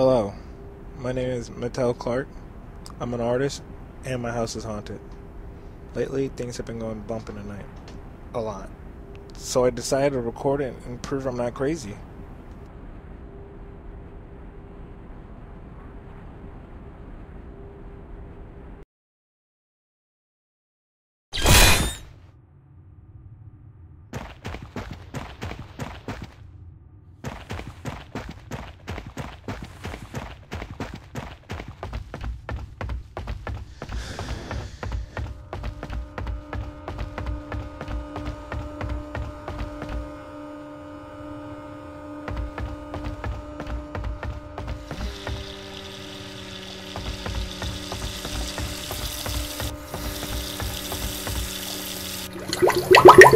Hello, my name is Matthew Clark. I'm an artist, and my house is haunted. Lately, things have been going bump in the night. A lot. So I decided to record it and prove I'm not crazy.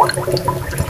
Go. You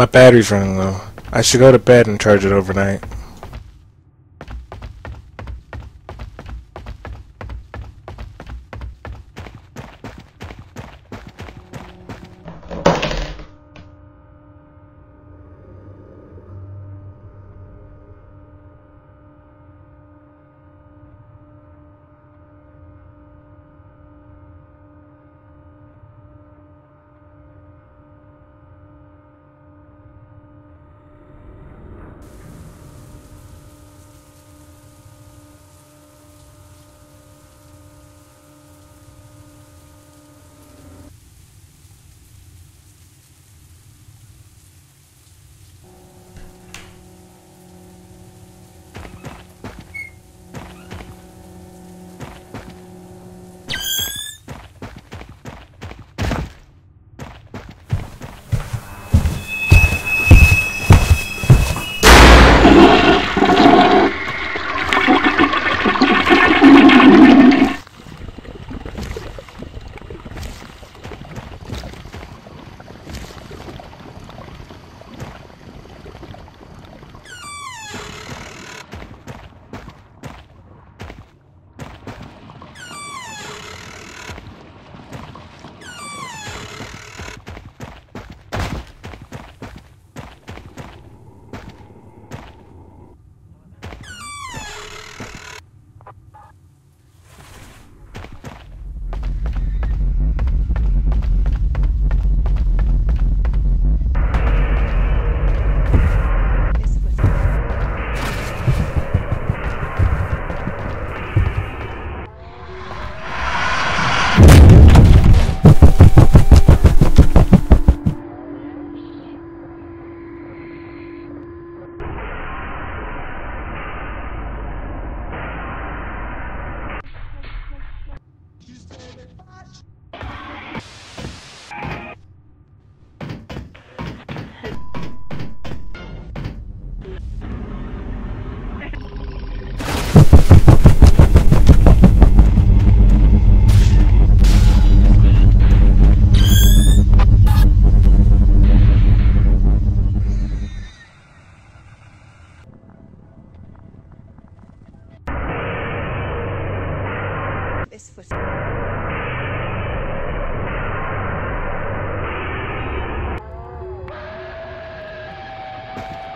My battery's running low. I should go to bed and charge it overnight. Es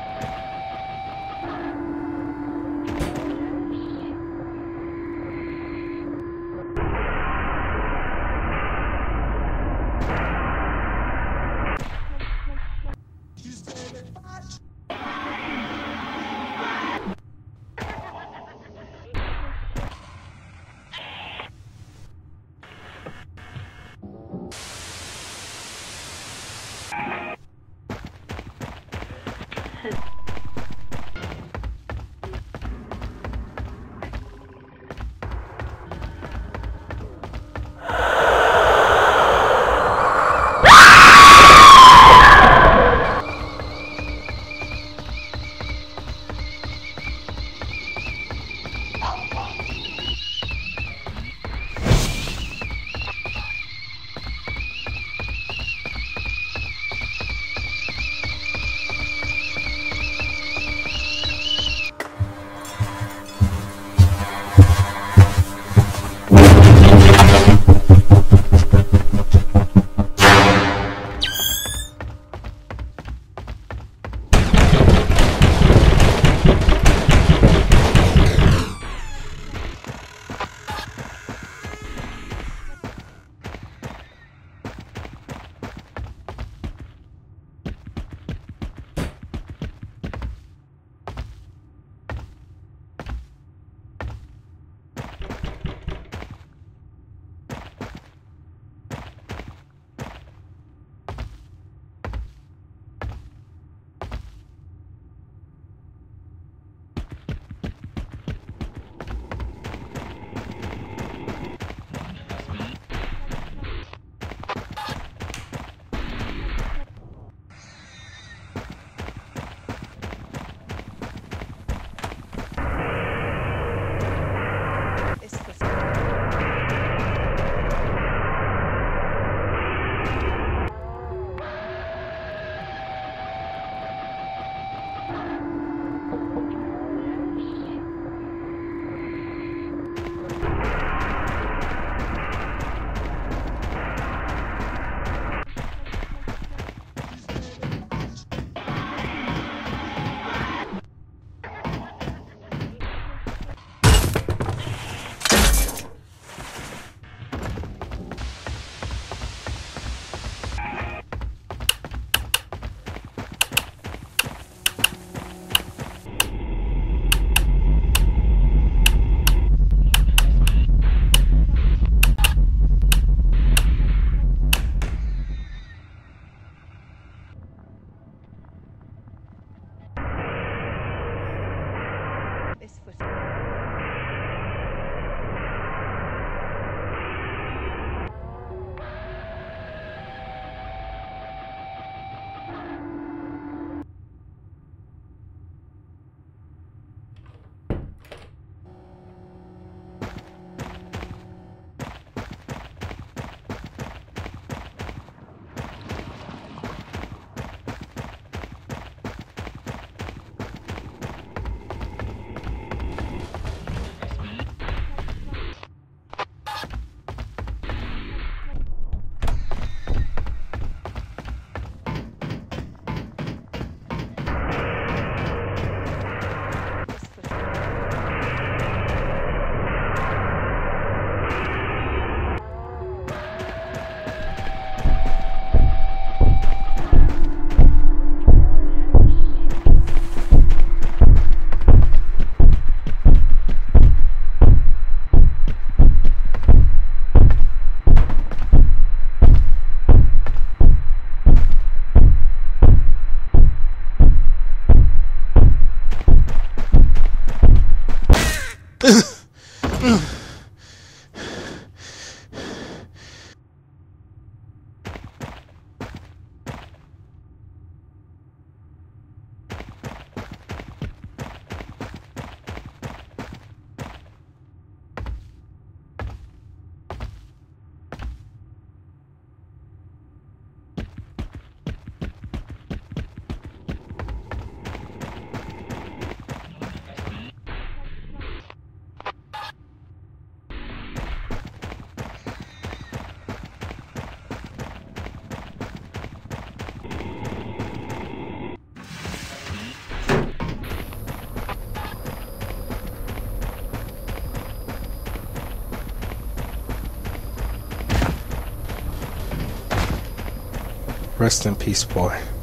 Rest in peace, boy.